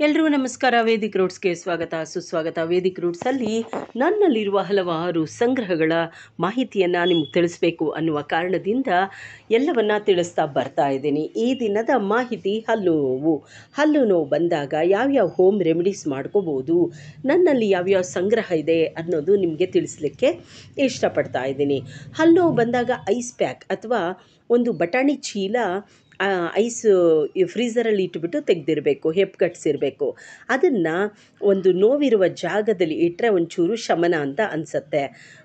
ಎಲ್ರಿಗೂ ನಮಸ್ಕಾರ. ವೇದಿಕ್ ರೂಟ್ಸ್ಗೆ ಸ್ವಾಗತ. ಸುಸ್ವಾಗತ. ವೇದಿಕ್ ರೂಟ್ಸಲ್ಲಿ ನನ್ನಲ್ಲಿರುವ ಹಲವಾರು ಸಂಗ್ರಹಗಳ ಮಾಹಿತಿಯನ್ನು ನಿಮ್ಗೆ ತಿಳಿಸ್ಬೇಕು ಅನ್ನುವ ಕಾರಣದಿಂದ ಎಲ್ಲವನ್ನ ತಿಳಿಸ್ತಾ ಬರ್ತಾ ಇದ್ದೀನಿ. ಈ ದಿನದ ಮಾಹಿತಿ ಹಲ್ಲು ನೋವು. ಹಲ್ಲು ನೋವು ಬಂದಾಗ ಯಾವ್ಯಾವ ಹೋಮ್ ರೆಮಿಡೀಸ್ ಮಾಡ್ಕೋಬೋದು, ನನ್ನಲ್ಲಿ ಯಾವ್ಯಾವ ಸಂಗ್ರಹ ಇದೆ ಅನ್ನೋದು ನಿಮಗೆ ತಿಳಿಸ್ಲಿಕ್ಕೆ ಇಷ್ಟಪಡ್ತಾ ಇದ್ದೀನಿ. ಹಲ್ಲು ನೋವು ಬಂದಾಗ ಐಸ್ ಪ್ಯಾಕ್ ಅಥವಾ ಒಂದು ಬಟಾಣಿ ಚೀಲ ಐಸ್ ಫ್ರೀಝರಲ್ಲಿ ಇಟ್ಬಿಟ್ಟು ತೆಗೆದಿರಬೇಕು ಹೆಪ್ಪುಗಟ್ಸಿರಬೇಕು ಅದನ್ನು ಒಂದು ನೋವಿರುವ ಜಾಗದಲ್ಲಿ ಇಟ್ಟರೆ ಒಂಚೂರು ಶಮನ ಅಂತ ಅನಿಸುತ್ತೆ.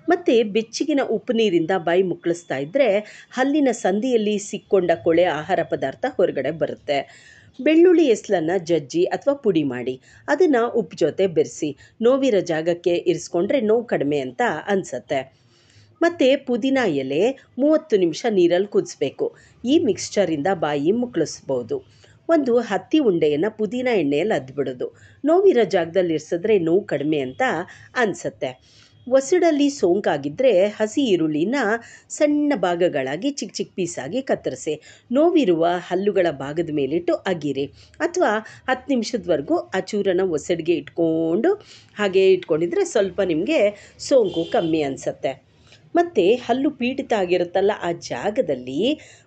ಮತ್ತು ಬೆಚ್ಚಗಿನ ಉಪ್ಪು ನೀರಿಂದ ಬಾಯಿ ಮುಕ್ಕಳಿಸ್ತಾ ಇದ್ದರೆ ಹಲ್ಲಿನ ಸಂದಿಯಲ್ಲಿ ಸಿಕ್ಕೊಂಡ ಕೊಳೆ ಆಹಾರ ಪದಾರ್ಥ ಹೊರಗಡೆ ಬರುತ್ತೆ. ಬೆಳ್ಳುಳ್ಳಿ ಎಸ್ಲನ್ನು ಜಜ್ಜಿ ಅಥವಾ ಪುಡಿ ಮಾಡಿ, ಅದನ್ನು ಉಪ್ಪು ಜೊತೆ ಬೆರೆಸಿ, ನೋವಿರೋ ಜಾಗಕ್ಕೆ ಇರಿಸ್ಕೊಂಡ್ರೆ ನೋವು ಕಡಿಮೆ ಅಂತ ಅನಿಸುತ್ತೆ. ಮತ್ತು ಪುದೀನ ಎಲೆ ಮೂವತ್ತು ನಿಮಿಷ ನೀರಲ್ಲಿ ಕುದಿಸ್ಬೇಕು. ಈ ಮಿಕ್ಸ್ಚರಿಂದ ಬಾಯಿ ಮುಕ್ಕಳಿಸ್ಬೋದು. ಒಂದು ಹತ್ತಿ ಉಂಡೆಯನ್ನು ಪುದೀನ ಎಣ್ಣೆಯಲ್ಲಿ ಅದ್ಬಿಡೋದು ನೋವಿರೋ ಜಾಗದಲ್ಲಿ ಇರಿಸಿದ್ರೆ ನೋವು ಕಡಿಮೆ ಅಂತ ಅನಿಸುತ್ತೆ. ಒಸಡಲ್ಲಿ ಸೋಂಕಾಗಿದ್ದರೆ ಹಸಿ ಈರುಳ್ಳಿನ ಸಣ್ಣ ಭಾಗಗಳಾಗಿ ಚಿಕ್ಕ ಚಿಕ್ಕ ಪೀಸಾಗಿ ಕತ್ತರಿಸಿ. ನೋವಿರುವ ಹಲ್ಲುಗಳ ಭಾಗದ ಮೇಲಿಟ್ಟು ಅಗಿರಿ. ಅಥವಾ ಹತ್ತು ನಿಮಿಷದವರೆಗೂ ಆ ಚೂರನ್ನು ಒಸಡಿಗೆ ಇಟ್ಕೊಂಡು ಹಾಗೆ ಇಟ್ಕೊಂಡಿದ್ರೆ ಸ್ವಲ್ಪ ನಿಮಗೆ ಸೋಂಕು ಕಮ್ಮಿ ಅನಿಸುತ್ತೆ. ಮತ್ತು ಹಲ್ಲು ಪೀಡಿತ ಆಗಿರುತ್ತಲ್ಲ ಆ ಜಾಗದಲ್ಲಿ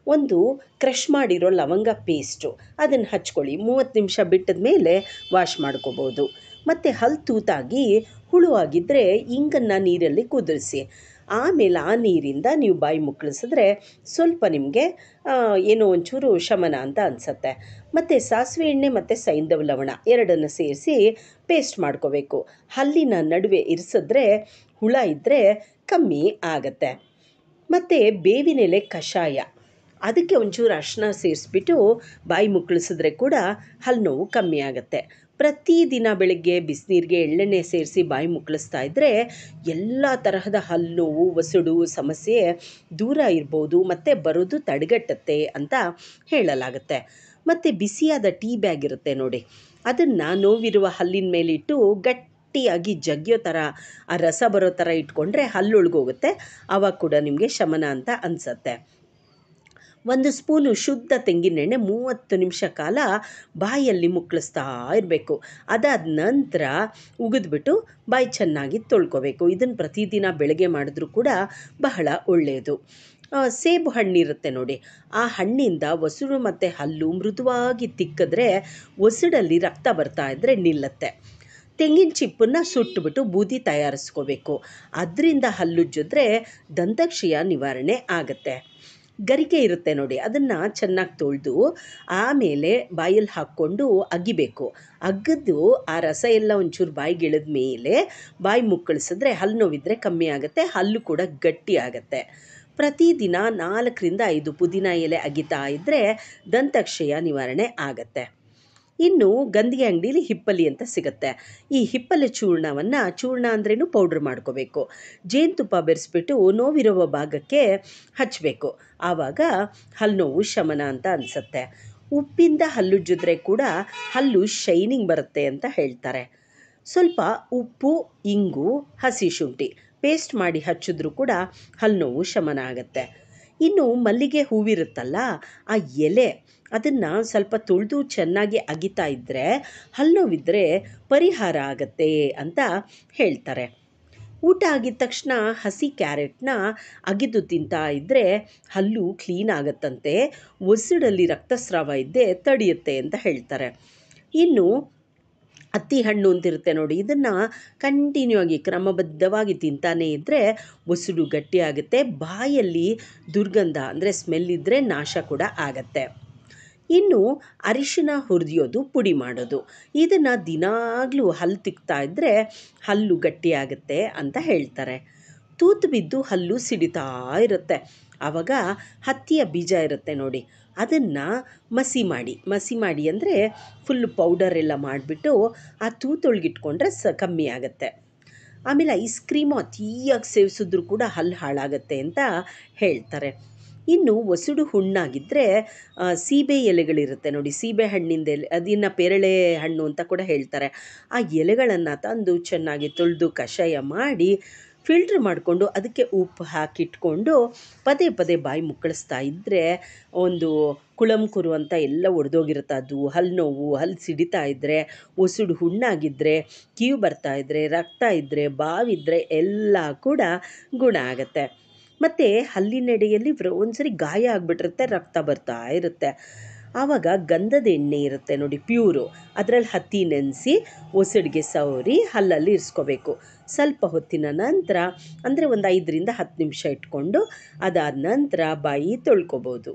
ಒಂದು ಕ್ರಷ್ ಮಾಡಿರೋ ಲವಂಗ ಪೇಸ್ಟು ಅದನ್ನು ಹಚ್ಕೊಳ್ಳಿ. ಮೂವತ್ತು ನಿಮಿಷ ಬಿಟ್ಟದ ಮೇಲೆ ವಾಶ್ ಮಾಡ್ಕೋಬೋದು. ಮತ್ತು ಹಲ್ಲು ತೂತಾಗಿ ಹುಳು ಆಗಿದ್ದರೆ ಇಂಗನ್ನು ನೀರಲ್ಲಿ ಕುದಿಸಿ ಆಮೇಲೆ ಆ ನೀರಿಂದ ನೀವು ಬಾಯಿ ಮುಕ್ಕಳಿಸಿದ್ರೆ ಸ್ವಲ್ಪ ನಿಮಗೆ ಏನೋ ಒಂಚೂರು ಶಮನ ಅಂತ ಅನಿಸುತ್ತೆ. ಮತ್ತು ಸಾಸಿವೆ ಎಣ್ಣೆ ಮತ್ತು ಸೈಂಧವ ಲವಣ ಎರಡನ್ನು ಸೇರಿಸಿ ಪೇಸ್ಟ್ ಮಾಡ್ಕೋಬೇಕು. ಹಲ್ಲಿನ ನಡುವೆ ಇರಿಸಿದ್ರೆ ಹುಳ ಇದ್ದರೆ ಕಮ್ಮಿ ಆಗತ್ತೆ. ಮತ್ತು ಬೇವಿನೆಲೆ ಕಷಾಯ ಅದಕ್ಕೆ ಒಂಚೂರು ಅರಿಶಿನ ಸೇರಿಸ್ಬಿಟ್ಟು ಬಾಯಿ ಮುಕ್ಕಳಿಸಿದ್ರೆ ಕೂಡ ಹಲ್ಲು ನೋವು ಕಮ್ಮಿ ಆಗುತ್ತೆ. ಪ್ರತಿದಿನ ಬೆಳಗ್ಗೆ ಬಿಸಿನೀರಿಗೆ ಎಳ್ಳೆಣ್ಣೆ ಸೇರಿಸಿ ಬಾಯಿ ಮುಕ್ಕಳಿಸ್ತಾ ಇದ್ದರೆ ಎಲ್ಲ ತರಹದ ಹಲ್ಲು ನೋವು, ಒಸಡು, ಸಮಸ್ಯೆ ದೂರ ಇರ್ಬೋದು, ಮತ್ತು ಬರೋದು ತಡೆಗಟ್ಟುತ್ತೆ ಅಂತ ಹೇಳಲಾಗುತ್ತೆ. ಮತ್ತು ಬಿಸಿಯಾದ ಟೀ ಬ್ಯಾಗ್ ಇರುತ್ತೆ ನೋಡಿ. ಅದನ್ನು ನೋವಿರುವ ಹಲ್ಲಿನ ಮೇಲಿಟ್ಟು ಗಟ್ಟಿಯಾಗಿ ಜಗ್ಗಿಯೋ ಥರ ಆ ರಸ ಬರೋ ಥರ ಇಟ್ಕೊಂಡ್ರೆ ಹಲ್ಲು ಉಳ್ಗೋಗುತ್ತೆ. ಆವಾಗ ಕೂಡ ನಿಮಗೆ ಶಮನ ಅಂತ ಅನಿಸತ್ತೆ. ಒಂದು ಸ್ಪೂನು ಶುದ್ಧ ತೆಂಗಿನೆಣ್ಣೆ ಮೂವತ್ತು ನಿಮಿಷ ಕಾಲ ಬಾಯಲ್ಲಿ ಮುಕ್ಕಳಿಸ್ತಾ ಇರಬೇಕು. ಅದಾದ ನಂತರ ಉಗಿದ್ಬಿಟ್ಟು ಬಾಯಿ ಚೆನ್ನಾಗಿ ತೊಳ್ಕೊಬೇಕು. ಇದನ್ನು ಪ್ರತಿದಿನ ಬೆಳಗ್ಗೆ ಮಾಡಿದ್ರೂ ಕೂಡ ಬಹಳ ಒಳ್ಳೆಯದು ಸೇಬು ಹಣ್ಣಿರುತ್ತೆ ನೋಡಿ. ಆ ಹಣ್ಣಿಂದ ಒಸಡು ಮತ್ತು ಹಲ್ಲು ಮೃದುವಾಗಿ ತಿಕ್ಕಿದ್ರೆ ಒಸಡಲ್ಲಿ ರಕ್ತ ಬರ್ತಾ ಇದ್ದರೆ ನಿಲ್ಲತ್ತೆ. ತೆಂಗಿನ ಚಿಪ್ಪನ್ನು ಸುಟ್ಟುಬಿಟ್ಟು ಬೂದಿ ತಯಾರಿಸ್ಕೋಬೇಕು. ಅದರಿಂದ ಹಲ್ಲುಜ್ಜಿದ್ರೆ ದಂತಕ್ಷಯ ನಿವಾರಣೆ ಆಗತ್ತೆ. ಗರಿಕೆ ಇರುತ್ತೆ ನೋಡಿ, ಅದನ್ನು ಚೆನ್ನಾಗಿ ತೊಳೆದು ಆಮೇಲೆ ಬಾಯಲ್ಲಿ ಹಾಕ್ಕೊಂಡು ಅಗಿಬೇಕು. ಅಗ್ಗದ್ದು ಆ ರಸ ಎಲ್ಲ ಒಂಚೂರು ಬಾಯಿಗೆ ಇಳಿದ ಮೇಲೆ ಬಾಯಿ ಮುಕ್ಕಳಿಸಿದ್ರೆ ಹಲ್ಲು ನೋವಿದ್ರೆ ಕಮ್ಮಿ ಆಗುತ್ತೆ, ಹಲ್ಲು ಕೂಡ ಗಟ್ಟಿ ಆಗುತ್ತೆ. ಪ್ರತಿದಿನ ನಾಲ್ಕರಿಂದ ಐದು ಪುದೀನ ಎಲೆ ಅಗಿತಾ ಇದ್ದರೆ ದಂತಕ್ಷಯ ನಿವಾರಣೆ ಆಗತ್ತೆ. ಇನ್ನು ಗಂದಿಗೆ ಅಂಗಡೀಲಿ ಹಿಪ್ಪಲಿ ಅಂತ ಸಿಗುತ್ತೆ. ಈ ಹಿಪ್ಪಲಿ ಚೂರ್ಣವನ್ನು ಚೂರ್ಣ ಅಂದ್ರೇನು ಪೌಡ್ರ್ ಮಾಡ್ಕೋಬೇಕು. ಜೇನುತುಪ್ಪ ಬೆರೆಸ್ಬಿಟ್ಟು ನೋವಿರುವ ಭಾಗಕ್ಕೆ ಹಚ್ಚಬೇಕು ಆವಾಗ ಹಲ್ಲು ನೋವು, ಶಮನ ಅಂತ ಅನಿಸುತ್ತೆ. ಉಪ್ಪಿಂದ ಹಲ್ಲುಜ್ಜಿದ್ರೆ ಕೂಡ ಹಲ್ಲು ಶೈನಿಂಗ್ ಬರುತ್ತೆ ಅಂತ ಹೇಳ್ತಾರೆ. ಸ್ವಲ್ಪ ಉಪ್ಪು, ಇಂಗು, ಹಸಿ ಶುಂಠಿ ಪೇಸ್ಟ್ ಮಾಡಿ ಹಚ್ಚಿದ್ರೂ ಕೂಡ ಹಲ್ಲು ನೋವು, ಶಮನ ಆಗುತ್ತೆ. ಇನ್ನು ಮಲ್ಲಿಗೆ ಹೂವಿರುತ್ತಲ್ಲ, ಆ ಎಲೆ ಅದನ್ನು ಸ್ವಲ್ಪ ತುಳಿದು ಚೆನ್ನಾಗಿ ಅಗಿತಾ ಇದ್ದರೆ ಹಲ್ಲು ಪರಿಹಾರ ಆಗತ್ತೆ ಅಂತ ಹೇಳ್ತಾರೆ. ಊಟ ಆಗಿದ ತಕ್ಷಣ ಹಸಿ ಕ್ಯಾರೆಟ್ನ ಅಗಿದು ತಿಂತಾ ಇದ್ದರೆ ಹಲ್ಲು ಕ್ಲೀನ್ ಆಗತ್ತಂತೆ ಒಸಡಲ್ಲಿ ರಕ್ತಸ್ರಾವ ಇದ್ದೇ ತಡೆಯುತ್ತೆ ಅಂತ ಹೇಳ್ತಾರೆ. ಇನ್ನು ಹತ್ತಿ ಹಣ್ಣು ಅಂತಿರುತ್ತೆ ನೋಡಿ. ಇದನ್ನು ಕಂಟಿನ್ಯೂ ಆಗಿ ಕ್ರಮಬದ್ಧವಾಗಿ ತಿಂತಾನೇ ಇದ್ದರೆ ಉಸಿರು ಗಟ್ಟಿಯಾಗುತ್ತೆ ಬಾಯಲ್ಲಿ ದುರ್ಗಂಧ ಅಂದರೆ ಸ್ಮೆಲ್ ಇದ್ದರೆ ನಾಶ ಕೂಡ ಆಗತ್ತೆ. ಇನ್ನು ಅರಿಶಿನ ಹುರಿದಿಯೋದು, ಪುಡಿ ಮಾಡೋದು. ಇದನ್ನು ದಿನಾಗಲೂ ಹಲ್ಲು ತಿಕ್ತಾ ಇದ್ದರೆ ಹಲ್ಲು ಗಟ್ಟಿಯಾಗುತ್ತೆ ಅಂತ ಹೇಳ್ತಾರೆ. ತೂತು ಬಿದ್ದು ಹಲ್ಲು ಸಿಡಿತಾ ಇರುತ್ತೆ. ಆವಾಗ ಹತ್ತಿಯ ಬೀಜ ಇರುತ್ತೆ ನೋಡಿ. ಅದನ್ನು ಮಸಿ ಮಾಡಿ ಮಸಿ ಮಾಡಿ ಅಂದರೆ ಫುಲ್ ಪೌಡರ್ ಎಲ್ಲ ಮಾಡಿಬಿಟ್ಟು ಆ ತೂತೊಳಗಿಟ್ಕೊಂಡ್ರೆ ಸ ಕಮ್ಮಿ ಆಗುತ್ತೆ. ಆಮೇಲೆ ಐಸ್ ಕ್ರೀಮು ಅತಿಯಾಗಿ ಸೇವಿಸಿದ್ರು ಕೂಡ ಹಲ್ಲು ಹಾಳಾಗತ್ತೆ ಅಂತ ಹೇಳ್ತಾರೆ. ಇನ್ನು ಒಸಡು ಹುಣ್ಣಾಗಿದ್ದರೆ ಸೀಬೆ ಎಲೆಗಳಿರುತ್ತೆ ನೋಡಿ, ಸೀಬೆ ಹಣ್ಣಿಂದ ಎಲೆ ಅದನ್ನು ಪೇರಳೆ ಹಣ್ಣು ಅಂತ ಕೂಡ ಹೇಳ್ತಾರೆ. ಆ ಎಲೆಗಳನ್ನು ತಂದು ಚೆನ್ನಾಗಿ ತೊಳೆದು ಕಷಾಯ ಮಾಡಿ ಫಿಲ್ಟ್ರ್ ಮಾಡಿಕೊಂಡು ಅದಕ್ಕೆ ಉಪ್ಪು ಹಾಕಿಟ್ಕೊಂಡು ಪದೇ ಪದೇ ಬಾಯಿ ಮುಕ್ಕಳಿಸ್ತಾ ಇದ್ದರೆ ಒಂದು ಕುಳಂಕುರು ಅಂತ ಎಲ್ಲ ಒಡೆದೋಗಿರುತ್ತೆ. ಅದು ಹಲ್ಲು ನೋವು ಹಲ್ಲು ಸಿಡಿತಾ ಇದ್ದರೆ ಉಸುಡು ಹುಣ್ಣಾಗಿದ್ದರೆ ಕೀವು ಬರ್ತಾ ಇದ್ದರೆ ರಕ್ತ ಇದ್ದರೆ ಬಾವಿದ್ದರೆ ಎಲ್ಲ ಕೂಡ ಗುಣ ಆಗುತ್ತೆ. ಮತ್ತು ಹಲ್ಲಿನೆಡೆಯಲ್ಲಿ ಒಂದ್ಸರಿ ಗಾಯ ಆಗಿಬಿಟ್ಟಿರುತ್ತೆ, ರಕ್ತ ಬರ್ತಾ ಇರುತ್ತೆ. ಆವಾಗ ಗಂಧದ ಎಣ್ಣೆ ಇರುತ್ತೆ ನೋಡಿ, ಪ್ಯೂರು. ಅದರಲ್ಲಿ ಹತ್ತಿ ನೆನೆಸಿ ಒಸಡಿಗೆ ಸವರಿ ಹಲ್ಲಲ್ಲಿ ಇರಿಸ್ಕೋಬೇಕು. ಸ್ವಲ್ಪ ಹೊತ್ತಿನ ನಂತರ, ಅಂದರೆ ಒಂದು ಐದರಿಂದ ಹತ್ತು ನಿಮಿಷ ಇಟ್ಕೊಂಡು ಅದಾದ ನಂತರ ಬಾಯಿ ತೊಳ್ಕೊಬೋದು.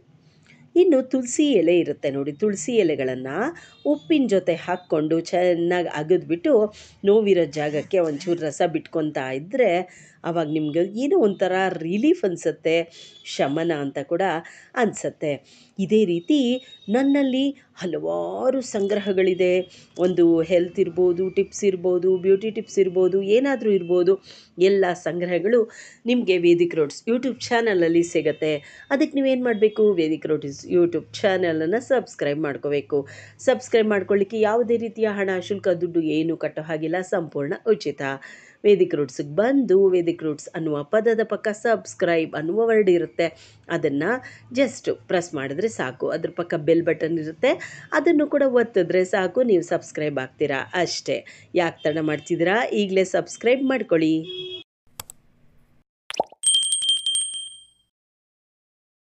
ಇನ್ನು ತುಳಸಿ ಎಲೆ ಇರುತ್ತೆ ನೋಡಿ, ತುಳಸಿ ಎಲೆಗಳನ್ನು ಉಪ್ಪಿನ ಜೊತೆ ಹಾಕ್ಕೊಂಡು ಚೆನ್ನಾಗಿ ಅಗದ್ಬಿಟ್ಟು ನೋವಿರೋ ಜಾಗಕ್ಕೆ ಒಂಚೂರು ರಸ ಬಿಟ್ಕೊತಾ ಇದ್ದರೆ ಆವಾಗ ನಿಮ್ಗೆ ಏನೋ ಒಂಥರ ರಿಲೀಫ್ ಅನಿಸುತ್ತೆ, ಶಮನ ಅಂತ ಕೂಡ ಅನಿಸುತ್ತೆ. ಇದೇ ರೀತಿ ನನ್ನಲ್ಲಿ ಹಲವಾರು ಸಂಗ್ರಹಗಳಿದೆ. ಒಂದು ಹೆಲ್ತ್ ಇರ್ಬೋದು ಟಿಪ್ಸ್ ಇರ್ಬೋದು ಬ್ಯೂಟಿ ಟಿಪ್ಸ್ ಇರ್ಬೋದು, ಏನಾದರೂ ಇರ್ಬೋದು. ಎಲ್ಲ ಸಂಗ್ರಹಗಳು ನಿಮಗೆ ವೇದಿಕ್ ರೋಡ್ಸ್ ಯೂಟ್ಯೂಬ್ ಚಾನಲಲ್ಲಿ ಸಿಗುತ್ತೆ. ಅದಕ್ಕೆ ನೀವೇನು ಮಾಡಬೇಕು? ವೇದಿಕ್ ರೋಡ್ಸ್ ಯೂಟ್ಯೂಬ್ ಚಾನಲನ್ನು ಸಬ್ಸ್ಕ್ರೈಬ್ ಮಾಡ್ಕೋಬೇಕು. ಸಬ್ಸ್ಕ್ರೈಬ್ ಮಾಡ್ಕೊಳ್ಳಿಕ್ಕೆ ಯಾವುದೇ ರೀತಿಯ ಹಣ, ಶುಲ್ಕ, ದುಡ್ಡು ಏನು ಕಟ್ಟೋ ಹಾಗಿಲ್ಲ. ಸಂಪೂರ್ಣ ಉಚಿತ. ವೇದಿಕ್ ರೂಟ್ಸಿಗೆ ಬಂದು ವೇದಿಕ್ ರೂಟ್ಸ್ ಅನ್ನುವ ಪದದ ಪಕ್ಕ ಸಬ್ಸ್ಕ್ರೈಬ್ ಅನ್ನುವ ವರ್ಡ್ ಇರುತ್ತೆ. ಅದನ್ನು ಜಸ್ಟ್ ಪ್ರೆಸ್ ಮಾಡಿದ್ರೆ ಸಾಕು. ಅದ್ರ ಪಕ್ಕ ಬೆಲ್ ಬಟನ್ ಇರುತ್ತೆ. ಅದನ್ನು ಕೂಡ ಒತ್ತಿದ್ರೆ ಸಾಕು. ನೀವು ಸಬ್ಸ್ಕ್ರೈಬ್ ಆಗ್ತೀರಾ? ಅಷ್ಟೇ. ಯಾಕೆ ತಡ ಮಾಡ್ತಿದ್ದೀರಾ? ಈಗಲೇ ಸಬ್ಸ್ಕ್ರೈಬ್ ಮಾಡ್ಕೊಳ್ಳಿ.